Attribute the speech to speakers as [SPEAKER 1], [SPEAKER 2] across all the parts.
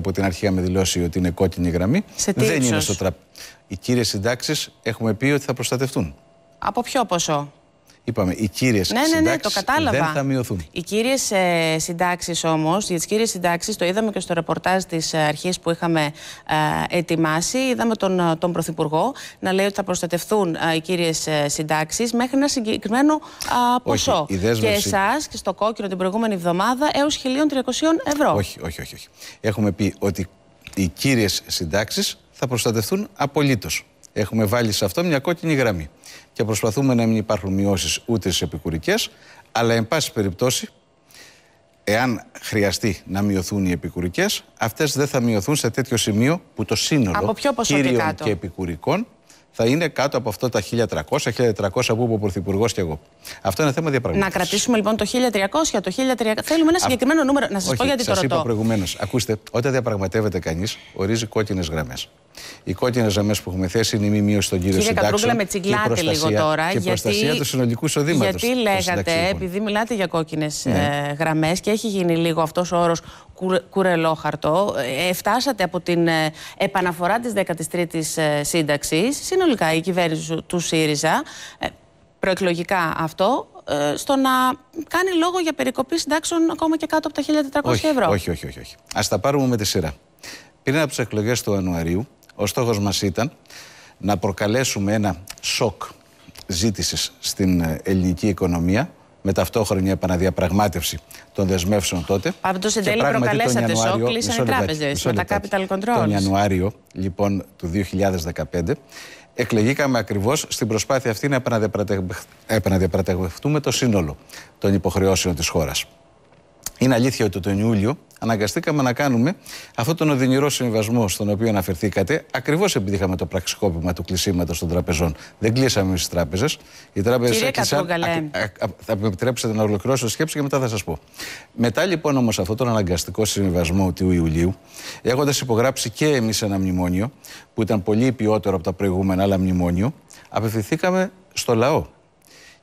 [SPEAKER 1] από την αρχή είχαμε δηλώσει ότι είναι κόκκινη γραμμή.
[SPEAKER 2] Σε τι
[SPEAKER 1] δεν είναι
[SPEAKER 2] ύψος;
[SPEAKER 1] στο τραπέζι. Οι κύριες συντάξεις έχουμε πει ότι θα προστατευτούν.
[SPEAKER 2] Από ποιο ποσό;
[SPEAKER 1] Είπαμε, οι κύριες
[SPEAKER 2] Ναι, ναι, ναι, το
[SPEAKER 1] συντάξεις
[SPEAKER 2] κατάλαβα.
[SPEAKER 1] δεν θα μειωθούν.
[SPEAKER 2] Οι κύριες ε, συντάξεις όμως, για τις κύριες συντάξεις, το είδαμε και στο ρεπορτάζ της αρχής που είχαμε ε, ετοιμάσει. Είδαμε τον, ε, τον Πρωθυπουργό να λέει ότι θα προστατευτούν ε, οι κύριες συντάξεις μέχρι ένα συγκεκριμένο α, ποσό.
[SPEAKER 1] η δέσμευση-
[SPEAKER 2] Και εσάς και στο κόκκινο την προηγούμενη εβδομάδα έως 1.300 ευρώ.
[SPEAKER 1] Όχι, όχι, όχι, όχι. Έχουμε πει ότι οι κύριες συντάξεις θα προστατευτούν απολύτως. Έχουμε βάλει σε αυτό μια κόκκινη γραμμή. Και προσπαθούμε να μην υπάρχουν μειώσεις ούτε στι επικουρικές, αλλά εν πάση περιπτώσει, εάν χρειαστεί να μειωθούν οι επικουρικές, αυτές δεν θα μειωθούν σε τέτοιο σημείο που το σύνολο
[SPEAKER 2] Από ποιο ποσό και
[SPEAKER 1] κύριων
[SPEAKER 2] κάτω;
[SPEAKER 1] και επικουρικών θα είναι κάτω από αυτό τα 1.300-1.400 που είπε ο Πρωθυπουργός και εγώ. Αυτό είναι θέμα
[SPEAKER 2] Να
[SPEAKER 1] διαπραγμάτευση.
[SPEAKER 2] κρατήσουμε λοιπόν το 1.300, το 1.300. Θέλουμε ένα συγκεκριμένο νούμερο. Να σας
[SPEAKER 1] Όχι,
[SPEAKER 2] πω γιατί το
[SPEAKER 1] σας είπα
[SPEAKER 2] ρωτώ.
[SPEAKER 1] προηγουμένως. Ακούστε, όταν διαπραγματεύεται κανείς, ορίζει κόκκινες γραμμές. Οι κόκκινες γραμμές που έχουμε θέσει είναι η μη μείωση των κύριων
[SPEAKER 2] Κύριε
[SPEAKER 1] συντάξεων.
[SPEAKER 2] Κατρούγκαλα, με
[SPEAKER 1] και η
[SPEAKER 2] τσιγκλάτε
[SPEAKER 1] προστασία-
[SPEAKER 2] λίγο τώρα.
[SPEAKER 1] Και η προστασία του συνολικού εισοδήματος.
[SPEAKER 2] Γιατί λέγατε, επειδή μιλάτε για κόκκινες ε, γραμμές και έχει γίνει λίγο αυτός ο όρος κουρελόχαρτο, ε, φτάσατε από την ε, επαναφορά της 13η ε, σύνταξης, συνολικά η κυβέρνηση του- του ΣΥΡΙΖΑ, ε, προεκλογικά αυτό, ε, στο να κάνει λόγο για περικοπή συντάξεων ακόμα και κάτω από τα 1.400
[SPEAKER 1] όχι,
[SPEAKER 2] ευρώ.
[SPEAKER 1] Όχι, όχι, όχι. όχι. Α τα πάρουμε με τη σειρά. Πριν από τις εκλογές του Ιανουαρίου, ο στόχος μας ήταν να προκαλέσουμε ένα σοκ ζήτησης στην ε, ελληνική οικονομία με ταυτόχρονη επαναδιαπραγμάτευση των δεσμεύσεων τότε.
[SPEAKER 2] Πάντως, εν
[SPEAKER 1] Και
[SPEAKER 2] τέλει
[SPEAKER 1] πράγματι τον
[SPEAKER 2] προκαλέσατε σοκ,
[SPEAKER 1] Ιανουάριο-
[SPEAKER 2] κλείσανε
[SPEAKER 1] μισό
[SPEAKER 2] οι
[SPEAKER 1] λεπτάκι,
[SPEAKER 2] τράπεζες
[SPEAKER 1] μισό
[SPEAKER 2] με τα
[SPEAKER 1] λεπτάκι.
[SPEAKER 2] capital controls.
[SPEAKER 1] Τον Ιανουάριο λοιπόν του 2015 εκλεγήκαμε ακριβώς στην προσπάθεια αυτή να επαναδιαπραγματευ- επαναδιαπραγματευτούμε το σύνολο των υποχρεώσεων της χώρας. Είναι αλήθεια ότι τον Ιούλιο αναγκαστήκαμε να κάνουμε αυτόν τον οδυνηρό συμβιβασμό στον οποίο αναφερθήκατε, ακριβώς επειδή είχαμε το πραξικόπημα του κλεισίματος των τραπεζών. Δεν κλείσαμε εμείς τις τράπεζες. Οι τράπεζες
[SPEAKER 2] Κύριε
[SPEAKER 1] έκλεισαν.
[SPEAKER 2] Κατρούγκαλε.
[SPEAKER 1] α- α- α- Θα με επιτρέψετε να ολοκληρώσω τη σκέψη και μετά θα σας πω. Μετά λοιπόν όμως αυτόν τον αναγκαστικό συμβιβασμό του Ιουλίου, έχοντας υπογράψει και εμείς ένα μνημόνιο, που ήταν πολύ ποιότερο από τα προηγούμενα άλλα μνημόνιο, απευθυνθήκαμε στο λαό.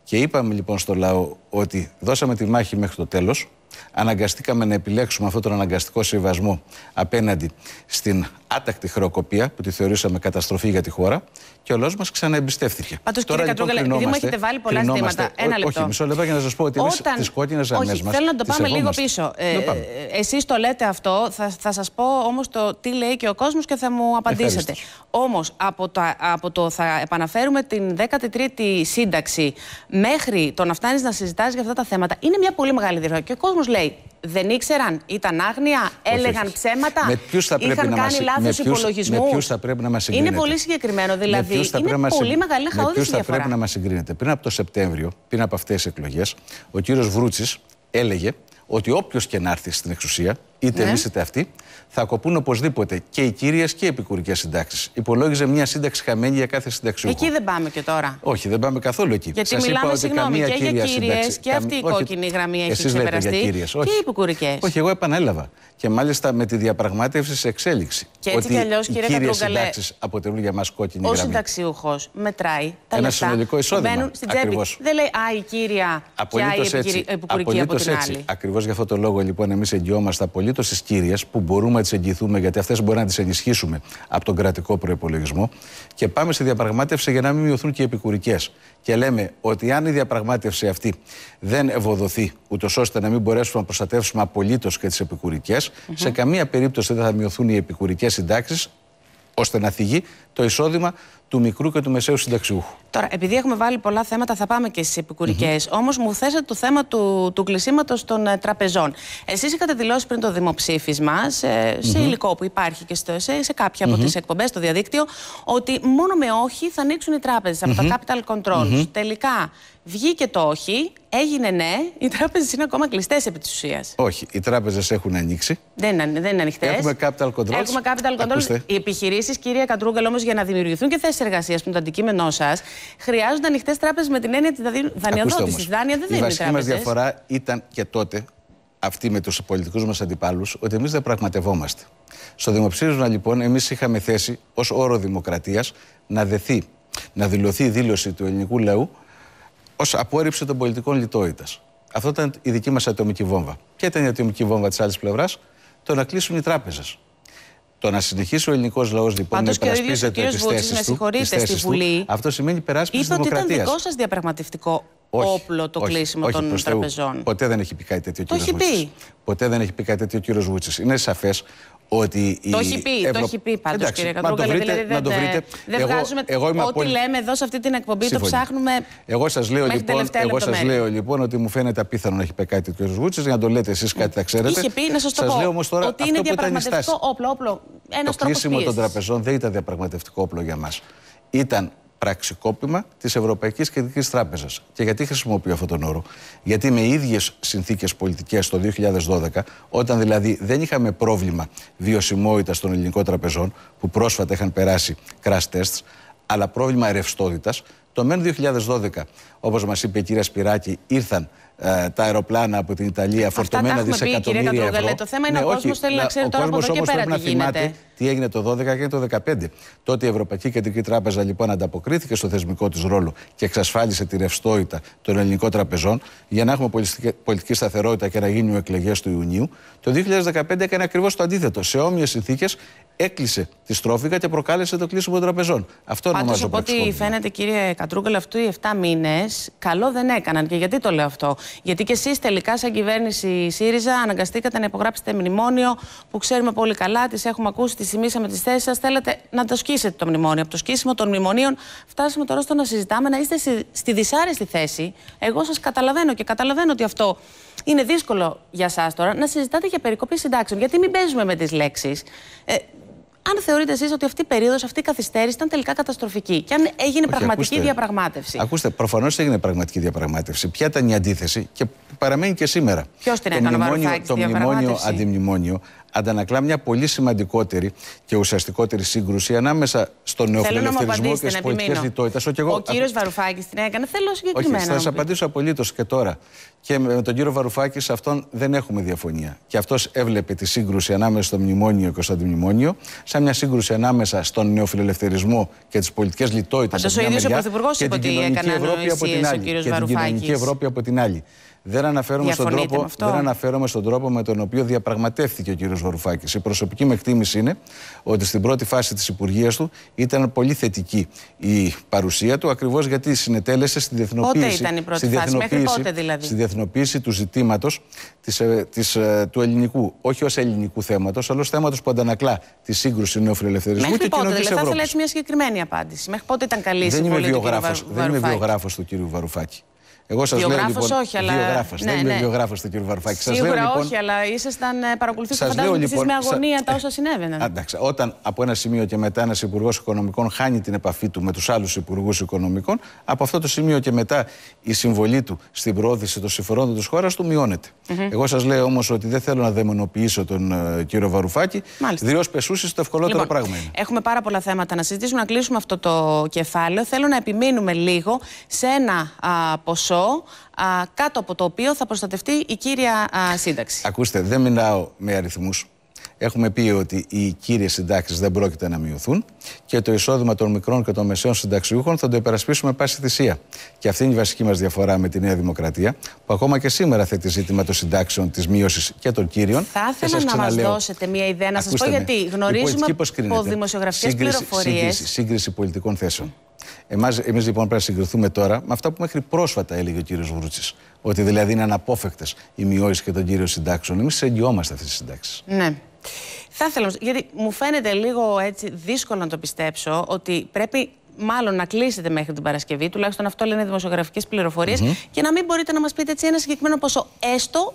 [SPEAKER 1] Και είπαμε λοιπόν στο λαό ότι δώσαμε τη μάχη μέχρι το τέλος, αναγκαστήκαμε να επιλέξουμε αυτόν τον αναγκαστικό συμβασμό απέναντι στην άτακτη χρεοκοπία που τη θεωρήσαμε καταστροφή για τη χώρα και ο λαός μας ξαναεμπιστεύτηκε.
[SPEAKER 2] Πάντως, κύριε Κατρούγκαλε, επειδή μου
[SPEAKER 1] κρινόμαστε-
[SPEAKER 2] έχετε βάλει πολλά
[SPEAKER 1] κρινόμαστε-
[SPEAKER 2] ζητήματα, ένα
[SPEAKER 1] Ό-
[SPEAKER 2] λεπτό.
[SPEAKER 1] Όχι, μισό λεπτό για να σας πω ότι εμείς τις κόκκινες γραμμές
[SPEAKER 2] Όχι,
[SPEAKER 1] μας
[SPEAKER 2] θέλω να το
[SPEAKER 1] τις
[SPEAKER 2] πάμε λίγο
[SPEAKER 1] σεβόμαστε.
[SPEAKER 2] πίσω. Ε,
[SPEAKER 1] Να πάμε.
[SPEAKER 2] ε, εσείς το λέτε αυτό, θα, θα σας πω όμως το τι λέει και ο κόσμος και θα μου απαντήσετε.
[SPEAKER 1] Ευχαριστώ.
[SPEAKER 2] Όμως, από το, από το θα επαναφέρουμε την 13η σύνταξη μέχρι το να φτάνεις να συζητάς για αυτά τα θέματα, είναι μια πολύ μεγάλη διαφορά. Και ο κόσμος λέει, δεν ήξεραν, ήταν άγνοια, έλεγαν
[SPEAKER 1] όχι.
[SPEAKER 2] ψέματα,
[SPEAKER 1] Με ποιους θα πρέπει
[SPEAKER 2] είχαν
[SPEAKER 1] να μας-
[SPEAKER 2] κάνει
[SPEAKER 1] με
[SPEAKER 2] λάθος
[SPEAKER 1] ποιους-
[SPEAKER 2] υπολογισμούς.
[SPEAKER 1] με ποιους θα πρέπει να μας
[SPEAKER 2] Είναι
[SPEAKER 1] συγκρίνετε;
[SPEAKER 2] πολύ συγκεκριμένο,
[SPEAKER 1] Με
[SPEAKER 2] δηλαδή
[SPEAKER 1] ποιους θα
[SPEAKER 2] είναι
[SPEAKER 1] πρέπει να
[SPEAKER 2] πολύ
[SPEAKER 1] συ-
[SPEAKER 2] μεγάλη
[SPEAKER 1] με
[SPEAKER 2] χαόδηση
[SPEAKER 1] ποιους θα
[SPEAKER 2] διαφορά.
[SPEAKER 1] πρέπει να μας συγκρίνετε; Πριν από το Σεπτέμβριο, πριν από αυτές τις εκλογές, ο κύριος Βρούτσης έλεγε ότι όποιος και να έρθει στην εξουσία, είτε
[SPEAKER 2] Ναι.
[SPEAKER 1] εμείς είτε αυτοί, θα κοπούν οπωσδήποτε και οι κύριες και οι επικουρικές συντάξεις. Υπολόγιζε μια σύνταξη χαμένη για κάθε συνταξιούχο.
[SPEAKER 2] Εκεί δεν πάμε και τώρα.
[SPEAKER 1] Όχι, δεν πάμε καθόλου εκεί.
[SPEAKER 2] Γιατί
[SPEAKER 1] Σας είπα
[SPEAKER 2] μιλάμε,
[SPEAKER 1] ότι
[SPEAKER 2] συγγνώμη,
[SPEAKER 1] καμία
[SPEAKER 2] και για
[SPEAKER 1] κύρια
[SPEAKER 2] κύριες
[SPEAKER 1] σύνταξη-
[SPEAKER 2] και αυτή η
[SPEAKER 1] καμ- όχι,
[SPEAKER 2] κόκκινη γραμμή έχει
[SPEAKER 1] εσείς λέτε για
[SPEAKER 2] ξεπεραστεί
[SPEAKER 1] κύριες,
[SPEAKER 2] και
[SPEAKER 1] όχι.
[SPEAKER 2] οι υπηκουρικές.
[SPEAKER 1] Όχι, εγώ επανέλαβα. Και μάλιστα με τη διαπραγμάτευση σε εξέλιξη.
[SPEAKER 2] Και έτσι
[SPEAKER 1] ότι
[SPEAKER 2] κι αλλιώς,
[SPEAKER 1] οι
[SPEAKER 2] κύριε
[SPEAKER 1] κύριες
[SPEAKER 2] Κατρούγκαλε,
[SPEAKER 1] συντάξεις αποτελούν για μας κόκκινη
[SPEAKER 2] Ο
[SPEAKER 1] γραμμή.
[SPEAKER 2] συνταξιούχος μετράει τα
[SPEAKER 1] Ένα
[SPEAKER 2] λεφτά
[SPEAKER 1] συνολικό
[SPEAKER 2] που
[SPEAKER 1] εισόδημα.
[SPEAKER 2] μπαίνουν στην τσέπη.
[SPEAKER 1] Ακριβώς.
[SPEAKER 2] Δεν λέει Α, η κύρια και Α, η
[SPEAKER 1] Απολύτως
[SPEAKER 2] επικυρι-
[SPEAKER 1] έτσι.
[SPEAKER 2] επικουρική από
[SPEAKER 1] Απολύτως
[SPEAKER 2] την
[SPEAKER 1] έτσι.
[SPEAKER 2] άλλη.
[SPEAKER 1] Ακριβώς για αυτό το λόγο λοιπόν εμείς εγγυόμαστε απολύτως τι κύριε που μπορούμε να τις εγγυηθούμε γιατί αυτές μπορούμε να τις ενισχύσουμε από τον κρατικό προπολογισμό και πάμε στη διαπραγμάτευση για να μην μειωθούν και οι επικουρικές. Και λέμε ότι αν η διαπραγμάτευση αυτή δεν ευοδοθεί, ούτως ώστε να μην μπορέσουμε να προστατεύσουμε απολύτως και τις επικουρικές, σε καμία περίπτωση δεν θα μειωθούν οι επικουρικές συντάξεις ώστε να θυγεί το εισόδημα του μικρού και του μεσαίου συνταξιούχου.
[SPEAKER 2] Τώρα, επειδή έχουμε βάλει πολλά θέματα, θα πάμε και στις επικουρικές. Όμως, μου θέσατε το θέμα του, του κλεισίματος των ε, τραπεζών. Εσείς είχατε δηλώσει πριν το δημοψήφισμα, σε, σε υλικό που υπάρχει και στο, σε, σε κάποια από τις εκπομπές στο διαδίκτυο, ότι μόνο με όχι θα ανοίξουν οι τράπεζες από τα capital controls. Τελικά βγήκε το όχι, έγινε ναι, οι τράπεζες είναι ακόμα κλειστές επί της ουσίας.
[SPEAKER 1] Όχι, οι τράπεζες έχουν ανοίξει.
[SPEAKER 2] Δεν είναι, δεν είναι ανοιχτές.
[SPEAKER 1] Έχουμε capital controls.
[SPEAKER 2] Έχουμε capital controls.
[SPEAKER 1] Ακούστε.
[SPEAKER 2] Οι επιχειρήσεις, κυρία Καντρούγκαλ, όμως, για να δημιουργηθούν και θέσεις εργασίας που είναι το αντικείμενό σας, χρειάζονται ανοιχτές τράπεζες με την έννοια της
[SPEAKER 1] Ακούστε
[SPEAKER 2] δανειοδότησης.
[SPEAKER 1] όμως,
[SPEAKER 2] Δάνεια δεν
[SPEAKER 1] Η
[SPEAKER 2] δίνουν οι
[SPEAKER 1] βασική μας
[SPEAKER 2] τράπεζες.
[SPEAKER 1] διαφορά ήταν και τότε αυτή με τους πολιτικούς μας αντιπάλους ότι εμείς δεν πραγματευόμαστε. Στο δημοψήφισμα λοιπόν εμείς είχαμε θέσει ως όρο δημοκρατίας να δεθεί, να δηλωθεί η δήλωση του ελληνικού λαού ως απόρριψη των πολιτικών λιτότητας. Αυτό ήταν η δική μας ατομική βόμβα. Και ήταν η ατομική βόμβα της άλλης πλευράς; Το να κλείσουν οι τράπεζες. Το να συνεχίσει ο ελληνικός λαός λοιπόν
[SPEAKER 2] Πάντως
[SPEAKER 1] να υπερασπίζεται τις θέσεις του, τις θέσεις του, αυτό σημαίνει υπεράσπιση
[SPEAKER 2] Είπε
[SPEAKER 1] τη δημοκρατία.
[SPEAKER 2] ότι ήταν δικό σας διαπραγματευτικό όπλο το
[SPEAKER 1] όχι,
[SPEAKER 2] κλείσιμο
[SPEAKER 1] όχι,
[SPEAKER 2] των
[SPEAKER 1] προς
[SPEAKER 2] τραπεζών.
[SPEAKER 1] Θεού. Ποτέ δεν έχει πει κάτι τέτοιο ο
[SPEAKER 2] Το
[SPEAKER 1] κύριος
[SPEAKER 2] έχει
[SPEAKER 1] Βούτσης.
[SPEAKER 2] πει.
[SPEAKER 1] Ποτέ δεν έχει πει κάτι τέτοιο ο κύριος Βούτσης. Είναι σαφές ότι.
[SPEAKER 2] Το
[SPEAKER 1] η
[SPEAKER 2] έχει πει,
[SPEAKER 1] Ευρω...
[SPEAKER 2] το έχει πει πάντως,
[SPEAKER 1] Εντάξει,
[SPEAKER 2] κύριε
[SPEAKER 1] μα το
[SPEAKER 2] Κατρούγκαλε.
[SPEAKER 1] βρείτε,
[SPEAKER 2] Δηλαδή
[SPEAKER 1] να το
[SPEAKER 2] δεν,
[SPEAKER 1] βρείτε.
[SPEAKER 2] δεν
[SPEAKER 1] εγώ,
[SPEAKER 2] βγάζουμε.
[SPEAKER 1] εγώ είμαι
[SPEAKER 2] ό,τι
[SPEAKER 1] απόλυτα-
[SPEAKER 2] λέμε εδώ σε αυτή την εκπομπή
[SPEAKER 1] Σύμφωνοι.
[SPEAKER 2] το ψάχνουμε.
[SPEAKER 1] Εγώ σας λέω,
[SPEAKER 2] μέχρι
[SPEAKER 1] λοιπόν,
[SPEAKER 2] τελευταία
[SPEAKER 1] εγώ σας
[SPEAKER 2] λεπτομέρεια.
[SPEAKER 1] λέω λοιπόν ότι μου φαίνεται απίθανο να έχει πει κάτι τέτοιο ο Βούτσης για να το λέτε εσείς κάτι θα ξέρετε.
[SPEAKER 2] Είχε πει, να σας το
[SPEAKER 1] Σας
[SPEAKER 2] πω,
[SPEAKER 1] λέω όμως τώρα
[SPEAKER 2] ότι
[SPEAKER 1] αυτό
[SPEAKER 2] είναι
[SPEAKER 1] που ήταν η στάση.
[SPEAKER 2] διαπραγματευτικό όπλο. όπλο ένας
[SPEAKER 1] Το
[SPEAKER 2] τρόπος
[SPEAKER 1] κλείσιμο των τραπεζών δεν ήταν διαπραγματευτικό όπλο για μας. Ήταν πραξικόπημα της Ευρωπαϊκής Κεντρικής Τράπεζας. Και γιατί χρησιμοποιώ αυτόν τον όρο, Γιατί με ίδιες συνθήκες πολιτικές το 2012, όταν δηλαδή δεν είχαμε πρόβλημα βιωσιμότητας των ελληνικών τραπεζών, που πρόσφατα είχαν περάσει crash tests, αλλά πρόβλημα ρευστότητας, το ΜΕΝ 2012, όπως μας είπε η κυρία Σπυράκη, ήρθαν ε, τα αεροπλάνα από την Ιταλία
[SPEAKER 2] Αυτά τα
[SPEAKER 1] φορτωμένα
[SPEAKER 2] έχουμε πει, κύριε
[SPEAKER 1] δισεκατομμύρια
[SPEAKER 2] Κατρούγκαλε.
[SPEAKER 1] ευρώ.
[SPEAKER 2] Το θέμα είναι ο
[SPEAKER 1] όχι,
[SPEAKER 2] κόσμος θέλει να
[SPEAKER 1] να-
[SPEAKER 2] ξέρει
[SPEAKER 1] ο
[SPEAKER 2] τώρα από
[SPEAKER 1] κόσμος
[SPEAKER 2] εδώ και
[SPEAKER 1] όμως
[SPEAKER 2] πέρα
[SPEAKER 1] πρέπει
[SPEAKER 2] τι
[SPEAKER 1] να θυμάται
[SPEAKER 2] γίνεται.
[SPEAKER 1] τι έγινε το 12 και το 15. Τότε η Ευρωπαϊκή Κεντρική Τράπεζα λοιπόν ανταποκρίθηκε στο θεσμικό της ρόλο και εξασφάλισε τη ρευστότητα των ελληνικών τραπεζών για να έχουμε πολιτιστική- πολιτική σταθερότητα και να γίνουν εκλεγέ του Ιουνίου. Το 2015 έκανε ακριβώς το αντίθετο. Σε όμοιες συνθήκες έκλεισε τη στρόφιγγα και προκάλεσε το κλείσιμο των τραπεζών. Αυτό
[SPEAKER 2] Πάντως,
[SPEAKER 1] ονομάζω
[SPEAKER 2] από ό,τι
[SPEAKER 1] πραξικόπημα.
[SPEAKER 2] φαίνεται, κύριε Κατρούγκαλ, αυτού οι 7 μήνες καλό δεν έκαναν. Και γιατί το λέω αυτό; Γιατί και εσείς τελικά, σαν κυβέρνηση ΣΥΡΙΖΑ, αναγκαστήκατε να υπογράψετε μνημόνιο που ξέρουμε πολύ καλά, τις έχουμε ακούσει, τις θυμήσαμε τις θέσεις σας. Θέλετε να το σκίσετε το μνημόνιο. Από το σκίσιμο των μνημονίων φτάσαμε τώρα στο να συζητάμε, να είστε στη, στη δυσάρεστη θέση. Εγώ σας καταλαβαίνω και καταλαβαίνω ότι αυτό είναι δύσκολο για εσά τώρα να συζητάτε για περικοπή συντάξεων. Γιατί μην παίζουμε με τις λέξεις. Ε, αν θεωρείτε εσείς ότι αυτή η περίοδος, αυτή η καθυστέρηση ήταν τελικά καταστροφική και αν έγινε πραγματική
[SPEAKER 1] ακούστε.
[SPEAKER 2] διαπραγμάτευση;
[SPEAKER 1] Ακούστε, προφανώς έγινε πραγματική διαπραγμάτευση. Ποια ήταν η αντίθεση και παραμένει και σήμερα.
[SPEAKER 2] Ποιος την
[SPEAKER 1] το
[SPEAKER 2] έκανε, ο
[SPEAKER 1] μνημόνιο,
[SPEAKER 2] Βαρουφάκης,
[SPEAKER 1] το
[SPEAKER 2] τη
[SPEAKER 1] μνημόνιο
[SPEAKER 2] διαπραγμάτευση;
[SPEAKER 1] αντιμνημόνιο αντανακλά μια πολύ σημαντικότερη και ουσιαστικότερη σύγκρουση ανάμεσα στον
[SPEAKER 2] Θέλω να μου
[SPEAKER 1] νεοφιλελευθερισμό και
[SPEAKER 2] απαντήσετε,
[SPEAKER 1] στι
[SPEAKER 2] να
[SPEAKER 1] πολιτικέ
[SPEAKER 2] επιμείνω.
[SPEAKER 1] λιτότητα.
[SPEAKER 2] Ο κύριος Βαρουφάκης την έκανε. Θέλω
[SPEAKER 1] Όχι,
[SPEAKER 2] συγκεκριμένα.
[SPEAKER 1] θα
[SPEAKER 2] να
[SPEAKER 1] σας
[SPEAKER 2] μου πείτε.
[SPEAKER 1] απαντήσω απολύτως και τώρα. Και με τον κύριο Βαρουφάκη σε αυτόν δεν έχουμε διαφωνία. Και αυτός έβλεπε τη σύγκρουση ανάμεσα στο μνημόνιο και στο αντιμνημόνιο, σαν μια σύγκρουση ανάμεσα στον νεοφιλελευθερισμό και τις πολιτικές λιτότητες
[SPEAKER 2] Πάντως
[SPEAKER 1] από
[SPEAKER 2] ο
[SPEAKER 1] μια
[SPEAKER 2] ίδιος ο
[SPEAKER 1] μεριά
[SPEAKER 2] Πρωθυπουργός
[SPEAKER 1] και
[SPEAKER 2] είπε
[SPEAKER 1] την
[SPEAKER 2] ότι
[SPEAKER 1] κοινωνική
[SPEAKER 2] έκανε
[SPEAKER 1] Ευρώπη από την
[SPEAKER 2] ανοησίες ο
[SPEAKER 1] άλλη.
[SPEAKER 2] κύριος
[SPEAKER 1] Και την κοινωνική
[SPEAKER 2] Βαρουφάκης.
[SPEAKER 1] Ευρώπη από την άλλη. Δεν αναφέρομαι, στον
[SPEAKER 2] Διαφωνείτε
[SPEAKER 1] τρόπο,
[SPEAKER 2] με αυτό;
[SPEAKER 1] δεν αναφέρομαι στον τρόπο με τον οποίο διαπραγματεύτηκε ο κύριος Βαρουφάκης. Η προσωπική μου εκτίμηση είναι ότι στην πρώτη φάση της Υπουργείας του ήταν πολύ θετική η παρουσία του, ακριβώς γιατί συνετέλεσε στη διεθνοποίηση.
[SPEAKER 2] ήταν η πρώτη
[SPEAKER 1] στη
[SPEAKER 2] φάση, μέχρι
[SPEAKER 1] διεθνοποίηση-
[SPEAKER 2] πότε δηλαδή;
[SPEAKER 1] Στη διεθνοποίηση του ζητήματος ε, του ελληνικού, όχι ως ελληνικού θέματος, αλλά ως θέματος που αντανακλά τη σύγκρουση νεοφιλελευθερισμού
[SPEAKER 2] Μέχρι
[SPEAKER 1] και
[SPEAKER 2] πότε,
[SPEAKER 1] κοινωνική
[SPEAKER 2] δηλαδή, θα ήθελα
[SPEAKER 1] Ευρώπης.
[SPEAKER 2] έτσι μια συγκεκριμένη απάντηση. Μέχρι πότε ήταν καλή η
[SPEAKER 1] Δεν είμαι
[SPEAKER 2] συμβολή του κύριου
[SPEAKER 1] βιογράφος,
[SPEAKER 2] Βαρου-
[SPEAKER 1] δεν είμαι
[SPEAKER 2] Βαρουφάκη;
[SPEAKER 1] βιογράφος του κύριου Βαρουφάκη. Εγώ σας λέω
[SPEAKER 2] Βιογράφος
[SPEAKER 1] λοιπόν.
[SPEAKER 2] όχι, αλλά-
[SPEAKER 1] Βιογράφος,
[SPEAKER 2] ναι,
[SPEAKER 1] δεν είμαι
[SPEAKER 2] ναι.
[SPEAKER 1] βιογράφος του κύριου Βαρουφάκη. Σας
[SPEAKER 2] Σίγουρα
[SPEAKER 1] λέω, λοιπόν,
[SPEAKER 2] όχι, αλλά ήσασταν ε, παρακολουθήσατε
[SPEAKER 1] Σας
[SPEAKER 2] φαντάζομαι
[SPEAKER 1] λέω,
[SPEAKER 2] και εσείς
[SPEAKER 1] λοιπόν,
[SPEAKER 2] με
[SPEAKER 1] σα-
[SPEAKER 2] αγωνία τα όσα συνέβαιναν.
[SPEAKER 1] Α, Εντάξει, όταν από ένα σημείο και μετά ένας υπουργός οικονομικών χάνει την επαφή του με τους άλλους υπουργούς οικονομικών, από αυτό το σημείο και μετά η συμβολή του στην προώθηση των συμφερόντων της χώρας του μειώνεται. Εγώ σας λέω όμως ότι δεν θέλω να δαιμονοποιήσω τον ε, κύριο Βαρουφάκη.
[SPEAKER 2] Μάλιστα.
[SPEAKER 1] Διότι πεσούσει το ευκολότερο
[SPEAKER 2] Λοιπόν,
[SPEAKER 1] πράγμα είναι.
[SPEAKER 2] Έχουμε πάρα πολλά θέματα να συζητήσουμε, να κλείσουμε αυτό το κεφάλαιο. Θέλω να επιμείνουμε λίγο σε ένα α, ποσό α, κάτω από το οποίο θα προστατευτεί η κύρια α, σύνταξη.
[SPEAKER 1] Ακούστε, δεν μιλάω με αριθμούς. Έχουμε πει ότι οι κύριες συντάξεις δεν πρόκειται να μειωθούν και το εισόδημα των μικρών και των μεσαίων συνταξιούχων θα το υπερασπίσουμε πάση θυσία. Και αυτή είναι η βασική μας διαφορά με τη Νέα Δημοκρατία, που ακόμα και σήμερα θέτει ζήτημα των συντάξεων, της μείωσης και των κύριριων.
[SPEAKER 2] Θα
[SPEAKER 1] Και
[SPEAKER 2] ήθελα
[SPEAKER 1] σας
[SPEAKER 2] να μας
[SPEAKER 1] ξαναλέω,
[SPEAKER 2] δώσετε μια ιδέα, να σας πω
[SPEAKER 1] ακούστε με,
[SPEAKER 2] γιατί
[SPEAKER 1] η
[SPEAKER 2] γνωρίζουμε
[SPEAKER 1] πολιτική πώς κρίνεται;
[SPEAKER 2] από δημοσιογραφικές
[SPEAKER 1] Σύγκριση-
[SPEAKER 2] πληροφορίες.
[SPEAKER 1] Σύγκριση, σύγκριση πολιτικών θέσεων. Εμάς, εμείς λοιπόν πρέπει να συγκριθούμε τώρα με αυτά που μέχρι πρόσφατα έλεγε ο κύριος Βρούτσης. Ότι δηλαδή είναι αναπόφευκτες οι μειώσεις και των κύριων συντάξεων. Εμείς εγγυόμαστε αυτές τις συντάξεις.
[SPEAKER 2] Ναι. Θα ήθελα, όμως, γιατί μου φαίνεται λίγο έτσι δύσκολο να το πιστέψω ότι πρέπει μάλλον να κλείσετε μέχρι την Παρασκευή, τουλάχιστον αυτό λένε οι δημοσιογραφικές πληροφορίες, και να μην μπορείτε να μας πείτε έτσι ένα συγκεκριμένο ποσό, έστω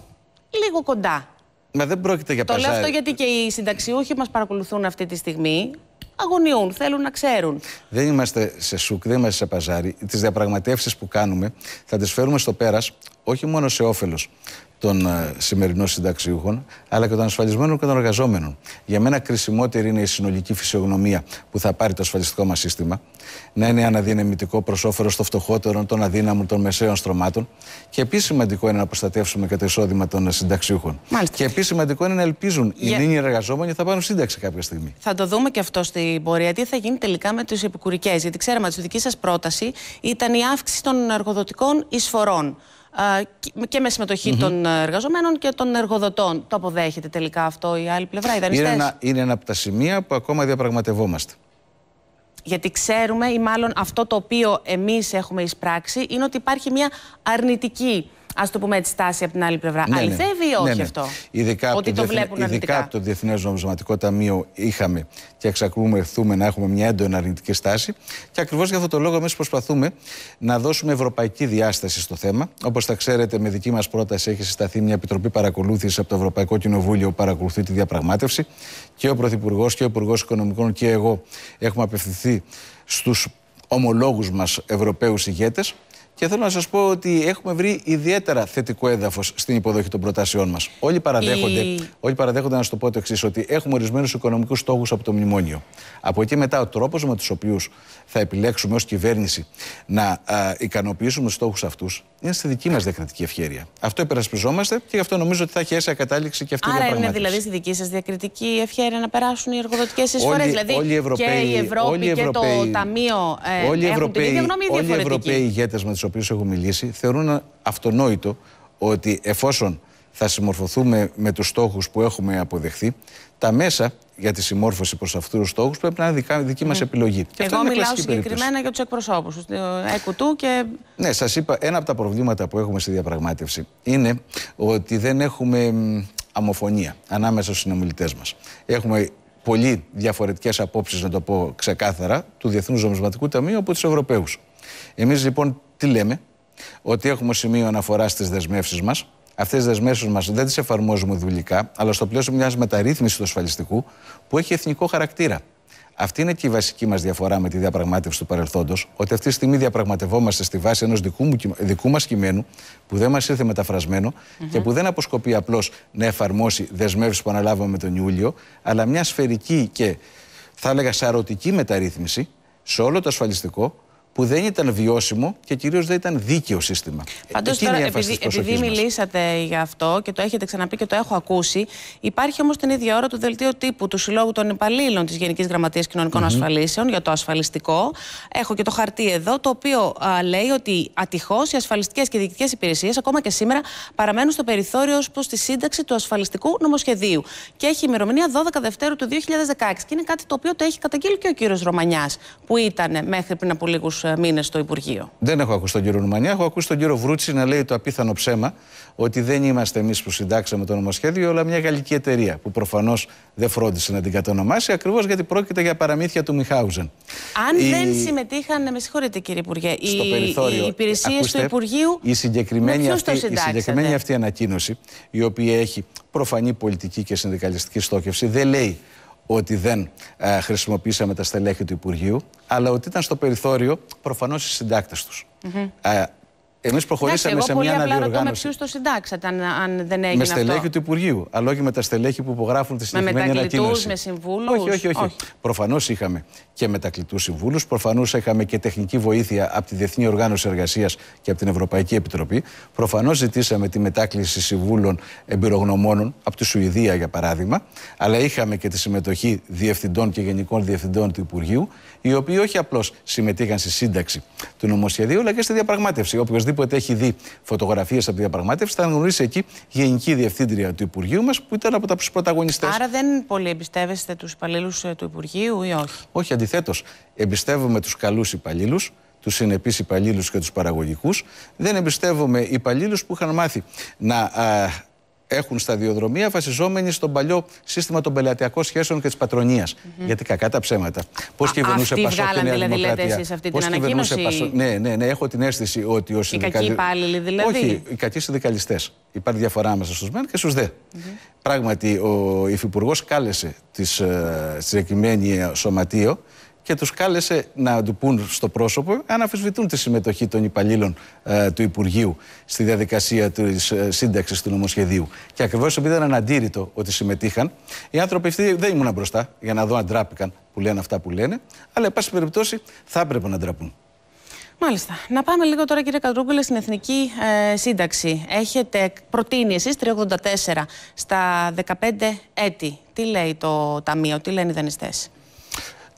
[SPEAKER 2] λίγο κοντά.
[SPEAKER 1] Μα δεν πρόκειται για
[SPEAKER 2] Το λέω
[SPEAKER 1] παζάρι.
[SPEAKER 2] αυτό γιατί και οι συνταξιούχοι μας παρακολουθούν αυτή τη στιγμή, αγωνιούν, θέλουν να ξέρουν.
[SPEAKER 1] Δεν είμαστε σε σουκ, δεν είμαστε σε παζάρι. Τις διαπραγματεύσεις που κάνουμε θα τις φέρουμε στο πέρας όχι μόνο σε όφελος των ε, σημερινών συνταξιούχων, αλλά και των ασφαλισμένων και των εργαζόμενων. Για μένα κρισιμότερη είναι η συνολική φυσιογνωμία που θα πάρει το ασφαλιστικό μας σύστημα, να είναι αναδυναμητικό προς όφελος των φτωχότερων, των αδύναμων, των μεσαίων στρωμάτων. Και επίσης σημαντικό είναι να προστατεύσουμε και το εισόδημα των συνταξιούχων.
[SPEAKER 2] Μάλιστα.
[SPEAKER 1] Και επίσης σημαντικό είναι να ελπίζουν
[SPEAKER 2] Για-
[SPEAKER 1] οι νέοι εργαζόμενοι θα πάρουν σύνταξη κάποια στιγμή.
[SPEAKER 2] Θα το δούμε και αυτό στην πορεία. Τι θα γίνει τελικά με του επικουρικές. Γιατί ξέραμε ότι η δική σας πρόταση ήταν η αύξηση των εργοδοτικών εισφορών. Και με συμμετοχή των εργαζομένων και των εργοδοτών. Το αποδέχεται τελικά αυτό η άλλη πλευρά, οι
[SPEAKER 1] είναι ένα, είναι ένα από τα σημεία που ακόμα διαπραγματευόμαστε.
[SPEAKER 2] Γιατί ξέρουμε, ή μάλλον αυτό το οποίο εμείς έχουμε εισπράξει, είναι ότι υπάρχει μια αρνητική ας το πούμε έτσι, στάση από την άλλη πλευρά. Ναι, ναι. Αληθεύει ή όχι ναι, ναι. αυτό;
[SPEAKER 1] Ειδικά ότι το, το βλέπουν ειδικά από το Διεθνές Νομισματικό Ταμείο είχαμε και εξακολουθούμε να έχουμε μια έντονη αρνητική στάση. Και ακριβώς για αυτό το λόγο, εμείς προσπαθούμε να δώσουμε ευρωπαϊκή διάσταση στο θέμα. Όπως θα ξέρετε, με δική μας πρόταση έχει συσταθεί μια επιτροπή παρακολούθησης από το Ευρωπαϊκό Κοινοβούλιο που παρακολουθεί τη διαπραγμάτευση. Και ο Πρωθυπουργός και ο Υπουργός Οικονομικών και εγώ έχουμε απευθυνθεί στους ομολόγους μας Ευρωπαίους ηγέτες και θέλω να σας πω ότι έχουμε βρει ιδιαίτερα θετικό έδαφος στην υποδοχή των προτάσεών μας. Όλοι παραδέχονται, Η... όλοι παραδέχονται, να σου το πω το εξής, ότι έχουμε ορισμένους οικονομικούς στόχους από το μνημόνιο. Από εκεί μετά, ο τρόπος με τους οποίους θα επιλέξουμε ως κυβέρνηση να α, ικανοποιήσουμε τους στόχους αυτούς είναι στη δική μας διακριτική ευχαίρεια. Αυτό υπερασπιζόμαστε και γι' αυτό νομίζω ότι θα έχει αίσια κατάληξη και αυτή
[SPEAKER 2] Άρα
[SPEAKER 1] η διαπραγμάτευση.
[SPEAKER 2] είναι δηλαδή στη δική σας διακριτική ευχαίρεια να περάσουν οι εργοδοτικές εισφορές. Δηλαδή όλοι οι Ευρωπαίοι, και η Ευρώπη όλοι και το Ταμείο ε, όλοι έχουν την ίδια γνώμη
[SPEAKER 1] Όλοι οι Ευρωπαίοι ηγέτες με τους οποίους έχω μιλήσει θεωρούν αυτονόητο ότι εφόσον θα συμμορφωθούμε με τους στόχους που έχουμε αποδεχθεί, τα μέσα για τη συμμόρφωση προς αυτούς τους στόχους πρέπει να είναι δική, δική μας επιλογή.
[SPEAKER 2] Και Εγώ μιλάω συγκεκριμένα περίπτωση. για τους εκπροσώπους, τους ΕΚΟΥΤΟΥ και...
[SPEAKER 1] Ναι, σας είπα, ένα από τα προβλήματα που έχουμε στη διαπραγμάτευση είναι ότι δεν έχουμε αμοφωνία ανάμεσα στους συνομιλητές μας. Έχουμε πολύ διαφορετικές απόψεις, να το πω ξεκάθαρα, του Διεθνούς Νομισματικού Ταμείου από τους Ευρωπαίους. Εμείς λοιπόν τι λέμε, ότι έχουμε σημείο αναφορά στις δεσμεύσεις μας, Αυτές τις δεσμεύσεις μας δεν τις εφαρμόζουμε δουλικά, αλλά στο πλαίσιο μιας μεταρρύθμισης του ασφαλιστικού που έχει εθνικό χαρακτήρα. Αυτή είναι και η βασική μας διαφορά με τη διαπραγμάτευση του παρελθόντος, ότι αυτή τη στιγμή διαπραγματευόμαστε στη βάση ενός δικού, δικού μας κειμένου που δεν μας ήρθε μεταφρασμένο και που δεν αποσκοπεί απλώς να εφαρμόσει δεσμεύσεις που αναλάβαμε τον Ιούλιο, αλλά μια σφαιρική και θα έλεγα σαρωτική μεταρρύθμιση σε όλο το ασφαλιστικό που δεν ήταν βιώσιμο και κυρίως δεν ήταν δίκαιο σύστημα.
[SPEAKER 2] Πάντως τώρα, επειδή, επειδή μιλήσατε για αυτό και το έχετε ξαναπεί και το έχω ακούσει, υπάρχει όμως την ίδια ώρα του δελτίου τύπου του Συλλόγου των Υπαλλήλων της Γενικής Γραμματείας Κοινωνικών mm-hmm. Ασφαλίσεων για το ασφαλιστικό. Έχω και το χαρτί εδώ, το οποίο α, λέει ότι ατυχώς οι ασφαλιστικές και διοικητικές υπηρεσίες ακόμα και σήμερα παραμένουν στο περιθώριο ως προς τη σύνταξη του ασφαλιστικού νομοσχεδίου. Και έχει ημερομηνία 12 Δευτέρου του 2016. Και είναι κάτι το οποίο το έχει καταγγείλει και ο κύριος Ρωμανιάς, που ήταν μέχρι πριν από λίγους ε, μήνες στο Υπουργείο.
[SPEAKER 1] Δεν έχω ακούσει τον κύριο Νουμανιά. Έχω ακούσει τον κύριο Βρούτσι να λέει το απίθανο ψέμα ότι δεν είμαστε εμείς που συντάξαμε το νομοσχέδιο, αλλά μια γαλλική εταιρεία που προφανώς δεν φρόντισε να την κατονομάσει, ακριβώς γιατί πρόκειται για παραμύθια του Μιχάουζεν.
[SPEAKER 2] Αν η... δεν συμμετείχαν, με συγχωρείτε κύριε Υπουργέ, οι, οι υπηρεσίες του Υπουργείου.
[SPEAKER 1] Η συγκεκριμένη, αυτή, η συγκεκριμένη αυτή ανακοίνωση, η οποία έχει προφανή πολιτική και συνδικαλιστική στόχευση, δεν λέει ότι δεν ε, χρησιμοποίησαμε τα στελέχη του Υπουργείου, αλλά ότι ήταν στο περιθώριο προφανώς οι συντάκτες τους. Ε, Εμείς προχωρήσαμε σε μια αναδιοργάνωση.
[SPEAKER 2] Εγώ το συντάξατε, αν, αν δεν έγινε
[SPEAKER 1] Με στελέχη του Υπουργείου, αλλά όχι με τα στελέχη που υπογράφουν τη συγκεκριμένη ανακοίνωση.
[SPEAKER 2] Με συμβούλους;
[SPEAKER 1] Όχι, όχι, όχι. όχι. Προφανώς είχαμε και μετακλητούς συμβούλους. Προφανώς είχαμε και τεχνική βοήθεια από τη Διεθνή Οργάνωση Εργασίας και από την Ευρωπαϊκή Επιτροπή. Προφανώς ζητήσαμε τη μετάκληση συμβούλων εμπειρογνωμόνων από τη Σουηδία, για παράδειγμα. Αλλά είχαμε και τη συμμετοχή διευθυντών και γενικών διευθυντών του Υπουργείου, οι οποίοι όχι απλώς συμμετείχαν στη σύνταξη του νομοσχεδίου, αλλά και στη διαπραγμάτευση. Οποιοδήποτε έχει δει φωτογραφίες από τη διαπραγμάτευση, θα γνωρίσει εκεί γενική διευθύντρια του Υπουργείου μας, που ήταν από τους πρωταγωνιστές.
[SPEAKER 2] Άρα δεν πολύ εμπιστεύεστε τους υπαλλήλους ε, του Υπουργείου ή όχι;
[SPEAKER 1] Όχι, αντιθέτως. Εμπιστεύομαι τους καλούς υπαλλήλους, τους συνεπείς υπαλλήλους και τους παραγωγικούς. Δεν εμπιστεύομαι υπαλλήλους που είχαν μάθει να έχουν σταδιοδρομία βασιζόμενοι στο παλιό σύστημα των πελατειακών σχέσεων και της πατρονίας. Γιατί κακά τα ψέματα.
[SPEAKER 2] Πώς κυβερνούσε Πασόκ και Νέα δηλαδή, λέτε εσείς αυτή την ανακοίνωση; Πασό...
[SPEAKER 1] Ναι, ναι, ναι, έχω την αίσθηση ότι ο
[SPEAKER 2] συνδικαλιστέ. Οι κακοί υπάλληλοι δηλαδή;
[SPEAKER 1] Όχι, οι κακοί συνδικαλιστές. Υπάρχει διαφορά μέσα στους μεν και στους δε. Πράγματι, ο Υφυπουργός κάλεσε τη ε, συγκεκριμένη σωματείο και τους κάλεσε να του πούν στο πρόσωπο αν αφισβητούν τη συμμετοχή των υπαλλήλων ε, του Υπουργείου στη διαδικασία της ε, σύνταξης του νομοσχεδίου. Και ακριβώς επειδή ήταν αντίρρητο ότι συμμετείχαν, οι άνθρωποι αυτοί δεν ήμουν μπροστά για να δω αν τράπηκαν που λένε αυτά που λένε, αλλά εν πάση περιπτώσει θα έπρεπε να ντραπούν.
[SPEAKER 2] Μάλιστα. Να πάμε λίγο τώρα, κύριε Κατρούπολε, στην Εθνική ε, Σύνταξη. Έχετε προτείνει εσείς 384 στα 15 έτη. Τι λέει το Ταμείο, τι λένε οι δανειστές;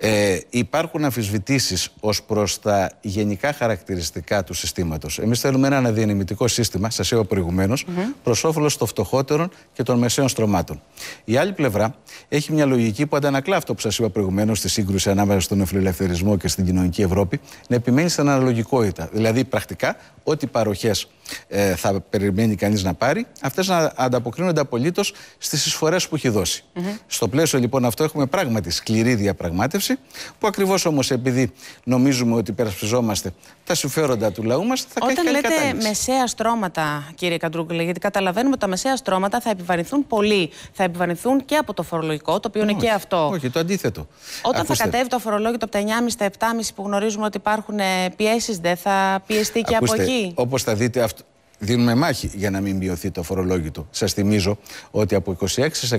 [SPEAKER 1] Ε, υπάρχουν αμφισβητήσεις ως προς τα γενικά χαρακτηριστικά του συστήματος. Εμείς θέλουμε ένα αναδιανεμητικό σύστημα, σας είπα προηγουμένως, mm -hmm. προς όφελος των φτωχότερων και των μεσαίων στρωμάτων. Η άλλη πλευρά έχει μια λογική που αντανακλά αυτό που σας είπα προηγουμένως στη σύγκρουση ανάμεσα στον εφηλελευθερισμό και στην κοινωνική Ευρώπη, να επιμένει στην αναλογικότητα. Δηλαδή, πρακτικά, ό,τι παροχές ε, θα περιμένει κανείς να πάρει, αυτές να ανταποκρίνονται απολύτως στις εισφορές που έχει δώσει. Στο πλαίσιο λοιπόν αυτό έχουμε πράγματι σκληρή διαπραγμάτευση, που ακριβώς όμως επειδή νομίζουμε ότι υπερασπιζόμαστε τα συμφέροντα του λαού μας, θα
[SPEAKER 2] Όταν
[SPEAKER 1] κάνει
[SPEAKER 2] λέτε
[SPEAKER 1] κατάληξη.
[SPEAKER 2] μεσαία στρώματα, κύριε Καντρούγκουλε, γιατί καταλαβαίνουμε ότι τα μεσαία στρώματα θα επιβαρυνθούν πολύ. Θα επιβαρυνθούν και από το φορολογικό, το οποίο είναι και αυτό.
[SPEAKER 1] Όχι, το αντίθετο.
[SPEAKER 2] Όταν
[SPEAKER 1] Ακούστε,
[SPEAKER 2] θα κατέβει το φορολόγιο από τα 9,5 στα 7,5 που γνωρίζουμε ότι υπάρχουν πιέσεις, δεν θα πιεστεί και
[SPEAKER 1] ακούστε,
[SPEAKER 2] από εκεί;
[SPEAKER 1] Όπως θα δείτε, αυτό, δίνουμε μάχη για να μην μειωθεί το φορολόγητο. Σας θυμίζω ότι από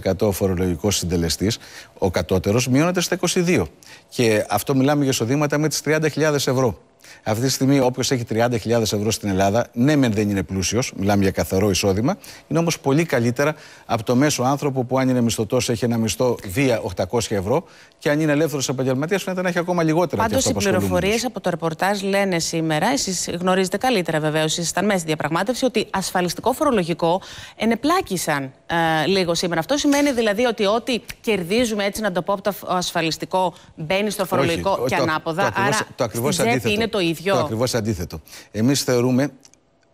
[SPEAKER 1] 26% ο φορολογικός συντελεστής, ο κατώτερος, μειώνεται στα 22%. Και αυτό μιλάμε για εισοδήματα με τις 30.000 ευρώ. Αυτή τη στιγμή, όποιος έχει 30.000 ευρώ στην Ελλάδα, ναι, μεν δεν είναι πλούσιος, μιλάμε για καθαρό εισόδημα, είναι όμως πολύ καλύτερα από το μέσο άνθρωπο που, αν είναι μισθωτός, έχει ένα μισθό βία 800 ευρώ και αν είναι ελεύθερος επαγγελματίας, φαίνεται να έχει ακόμα λιγότερα.
[SPEAKER 2] Πάντως, οι πληροφορίες από το ρεπορτάζ λένε σήμερα, εσείς γνωρίζετε καλύτερα βεβαίως, εσεί ήταν μέσα στη διαπραγμάτευση, ότι ασφαλιστικό φορολογικό ενεπλάκησαν ε, λίγο σήμερα. Αυτό σημαίνει δηλαδή ότι ό,τι κερδίζουμε, έτσι να το πω, από το ασφαλιστικό μπαίνει στο φορολογικό
[SPEAKER 1] Όχι,
[SPEAKER 2] και
[SPEAKER 1] το,
[SPEAKER 2] ανάποδα.
[SPEAKER 1] Το, ακριβώς,
[SPEAKER 2] Άρα,
[SPEAKER 1] το ακριβώς
[SPEAKER 2] στη
[SPEAKER 1] αντίθετο.
[SPEAKER 2] είναι το ίδιο.
[SPEAKER 1] Το ακριβώς αντίθετο. Εμείς θεωρούμε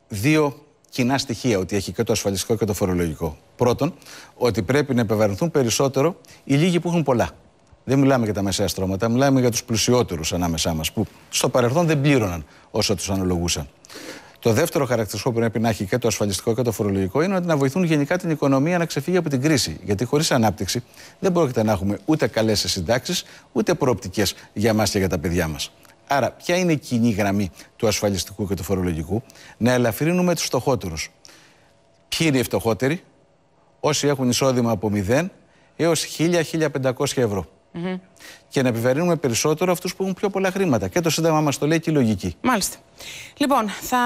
[SPEAKER 1] δύο κοινά στοιχεία ότι έχει και το ασφαλιστικό και το φορολογικό. Πρώτον, ότι πρέπει να επιβαρυνθούν περισσότερο οι λίγοι που έχουν πολλά. Δεν μιλάμε για τα μεσαία στρώματα, μιλάμε για τους πλουσιότερους ανάμεσά μας, που στο παρελθόν δεν πλήρωναν όσο τους αναλογούσαν. Το δεύτερο χαρακτηριστικό που πρέπει να έχει και το ασφαλιστικό και το φορολογικό είναι ότι να βοηθούν γενικά την οικονομία να ξεφύγει από την κρίση. Γιατί χωρίς ανάπτυξη δεν πρόκειται να έχουμε ούτε καλές συντάξεις, ούτε προοπτικές για εμάς και για τα παιδιά μας. Άρα, ποια είναι η κοινή γραμμή του ασφαλιστικού και του φορολογικού, να ελαφρύνουμε τους φτωχότερους. Ποιοι είναι οι φτωχότεροι, όσοι έχουν εισόδημα από 0 έως 1.000-1.500 ευρώ. Mm-hmm. Και να επιβαρύνουμε περισσότερο αυτούς που έχουν πιο πολλά χρήματα. Και το Σύνταγμα μας το λέει και η λογική.
[SPEAKER 2] Μάλιστα. Λοιπόν, θα,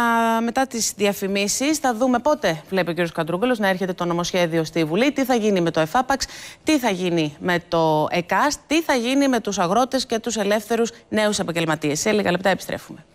[SPEAKER 2] μετά τις διαφημίσεις θα δούμε πότε βλέπει ο κ. Καντρούγκολο να έρχεται το νομοσχέδιο στη Βουλή, τι θα γίνει με το ΕΦΑΠΑΞ, τι θα γίνει με το ΕΚΑΣ, τι θα γίνει με τους αγρότες και τους ελεύθερους νέους επαγγελματίες. Σε λίγα λεπτά επιστρέφουμε.